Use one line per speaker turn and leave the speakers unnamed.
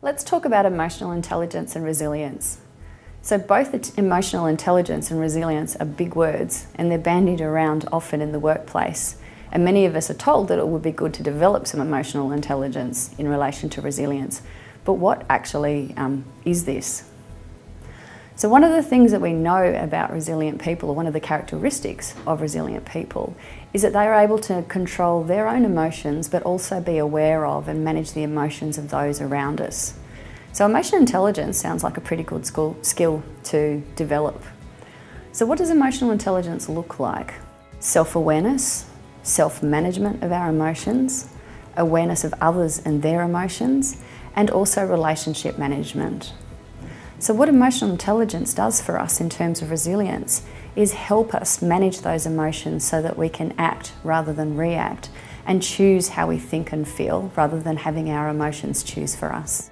Let's talk about emotional intelligence and resilience. So, both emotional intelligence and resilience are big words and they're bandied around often in the workplace. And many of us are told that it would be good to develop some emotional intelligence in relation to resilience. But what actually um, is this? So, one of the things that we know about resilient people, or one of the characteristics of resilient people, is that they are able to control their own emotions but also be aware of and manage the emotions of those around us. So, emotional intelligence sounds like a pretty good school, skill to develop. So, what does emotional intelligence look like? Self awareness, self management of our emotions, awareness of others and their emotions, and also relationship management. So, what emotional intelligence does for us in terms of resilience is help us manage those emotions so that we can act rather than react and choose how we think and feel rather than having our emotions choose for us.